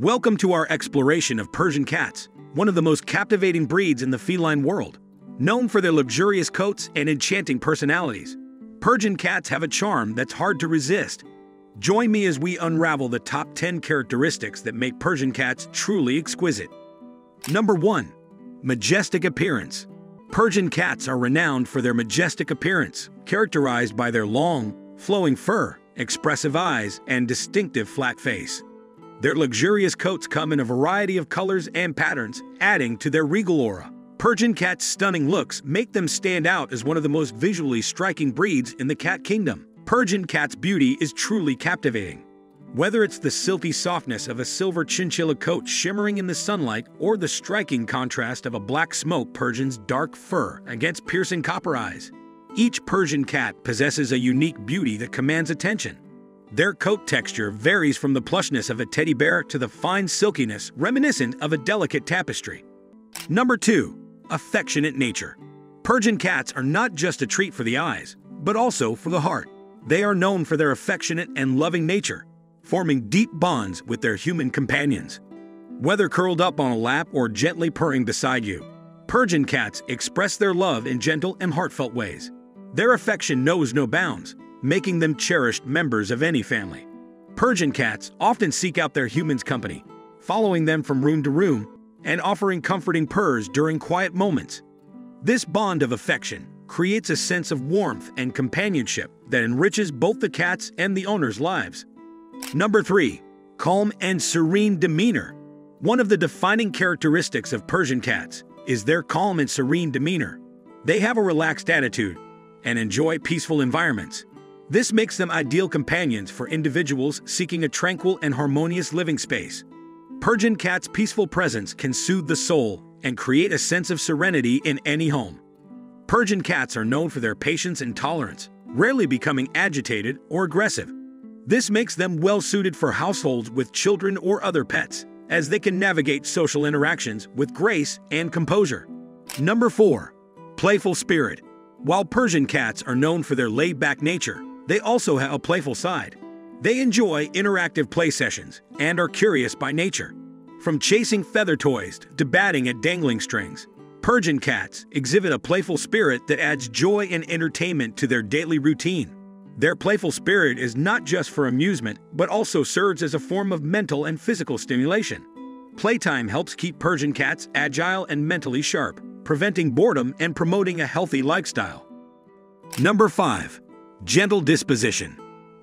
Welcome to our exploration of Persian cats, one of the most captivating breeds in the feline world. Known for their luxurious coats and enchanting personalities, Persian cats have a charm that's hard to resist. Join me as we unravel the top 10 characteristics that make Persian cats truly exquisite. Number 1. Majestic Appearance Persian cats are renowned for their majestic appearance, characterized by their long, flowing fur, expressive eyes, and distinctive flat face. Their luxurious coats come in a variety of colors and patterns, adding to their regal aura. Persian cats' stunning looks make them stand out as one of the most visually striking breeds in the cat kingdom. Persian cat's beauty is truly captivating. Whether it's the silky softness of a silver chinchilla coat shimmering in the sunlight or the striking contrast of a black smoke Persian's dark fur against piercing copper eyes, each Persian cat possesses a unique beauty that commands attention. Their coat texture varies from the plushness of a teddy bear to the fine silkiness reminiscent of a delicate tapestry. Number 2. Affectionate Nature Persian cats are not just a treat for the eyes, but also for the heart. They are known for their affectionate and loving nature, forming deep bonds with their human companions. Whether curled up on a lap or gently purring beside you, Persian cats express their love in gentle and heartfelt ways. Their affection knows no bounds, making them cherished members of any family. Persian cats often seek out their humans' company, following them from room to room and offering comforting purrs during quiet moments. This bond of affection creates a sense of warmth and companionship that enriches both the cats and the owner's lives. Number 3. Calm and serene demeanor. One of the defining characteristics of Persian cats is their calm and serene demeanor. They have a relaxed attitude and enjoy peaceful environments. This makes them ideal companions for individuals seeking a tranquil and harmonious living space. Persian cat's peaceful presence can soothe the soul and create a sense of serenity in any home. Persian cats are known for their patience and tolerance, rarely becoming agitated or aggressive. This makes them well suited for households with children or other pets, as they can navigate social interactions with grace and composure. Number 4. Playful Spirit While Persian cats are known for their laid back nature, they also have a playful side. They enjoy interactive play sessions and are curious by nature. From chasing feather toys to batting at dangling strings, Persian cats exhibit a playful spirit that adds joy and entertainment to their daily routine. Their playful spirit is not just for amusement, but also serves as a form of mental and physical stimulation. Playtime helps keep Persian cats agile and mentally sharp, preventing boredom and promoting a healthy lifestyle. Number 5. Gentle disposition.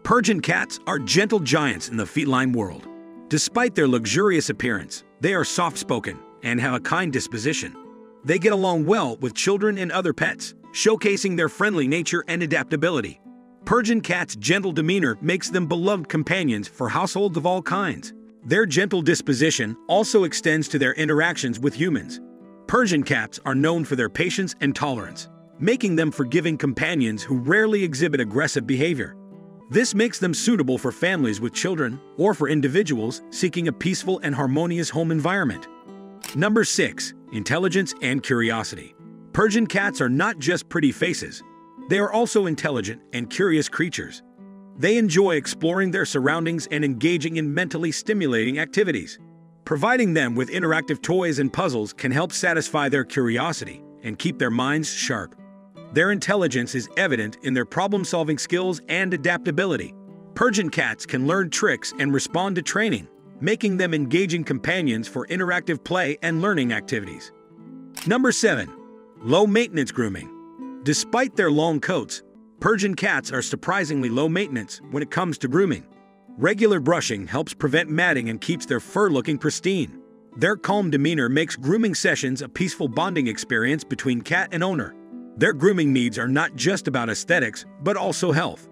Persian cats are gentle giants in the feline world. Despite their luxurious appearance, they are soft spoken and have a kind disposition. They get along well with children and other pets, showcasing their friendly nature and adaptability. Persian cats' gentle demeanor makes them beloved companions for households of all kinds. Their gentle disposition also extends to their interactions with humans. Persian cats are known for their patience and tolerance making them forgiving companions who rarely exhibit aggressive behavior. This makes them suitable for families with children or for individuals seeking a peaceful and harmonious home environment. Number 6. Intelligence and Curiosity. Persian cats are not just pretty faces, they are also intelligent and curious creatures. They enjoy exploring their surroundings and engaging in mentally stimulating activities. Providing them with interactive toys and puzzles can help satisfy their curiosity and keep their minds sharp. Their intelligence is evident in their problem solving skills and adaptability. Persian cats can learn tricks and respond to training, making them engaging companions for interactive play and learning activities. Number 7. Low maintenance grooming. Despite their long coats, Persian cats are surprisingly low maintenance when it comes to grooming. Regular brushing helps prevent matting and keeps their fur looking pristine. Their calm demeanor makes grooming sessions a peaceful bonding experience between cat and owner. Their grooming needs are not just about aesthetics, but also health.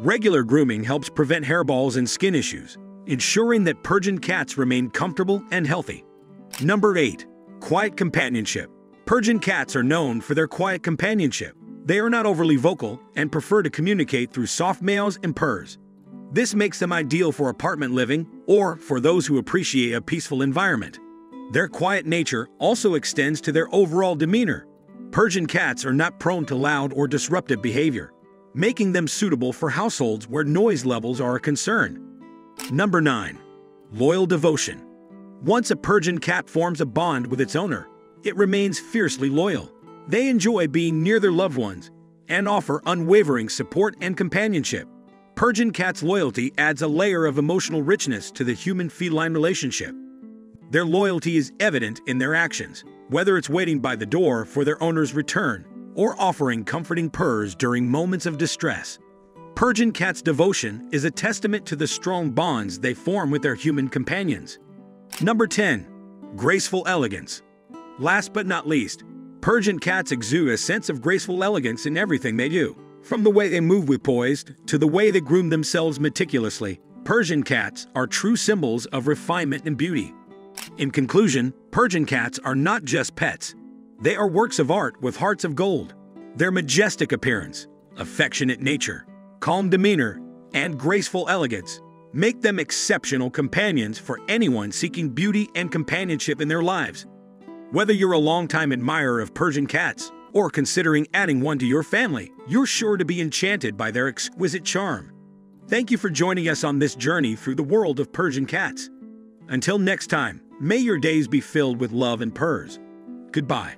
Regular grooming helps prevent hairballs and skin issues, ensuring that Persian cats remain comfortable and healthy. Number 8. Quiet Companionship Persian cats are known for their quiet companionship. They are not overly vocal and prefer to communicate through soft meows and purrs. This makes them ideal for apartment living or for those who appreciate a peaceful environment. Their quiet nature also extends to their overall demeanor, Persian cats are not prone to loud or disruptive behavior, making them suitable for households where noise levels are a concern. Number 9. Loyal Devotion Once a Persian cat forms a bond with its owner, it remains fiercely loyal. They enjoy being near their loved ones and offer unwavering support and companionship. Persian cats' loyalty adds a layer of emotional richness to the human feline relationship. Their loyalty is evident in their actions, whether it's waiting by the door for their owner's return or offering comforting purrs during moments of distress. Persian cats' devotion is a testament to the strong bonds they form with their human companions. Number 10. Graceful Elegance. Last but not least, Persian cats exude a sense of graceful elegance in everything they do. From the way they move with poise to the way they groom themselves meticulously, Persian cats are true symbols of refinement and beauty. In conclusion, Persian cats are not just pets. They are works of art with hearts of gold. Their majestic appearance, affectionate nature, calm demeanor, and graceful elegance make them exceptional companions for anyone seeking beauty and companionship in their lives. Whether you're a longtime admirer of Persian cats or considering adding one to your family, you're sure to be enchanted by their exquisite charm. Thank you for joining us on this journey through the world of Persian cats. Until next time, may your days be filled with love and purrs. Goodbye.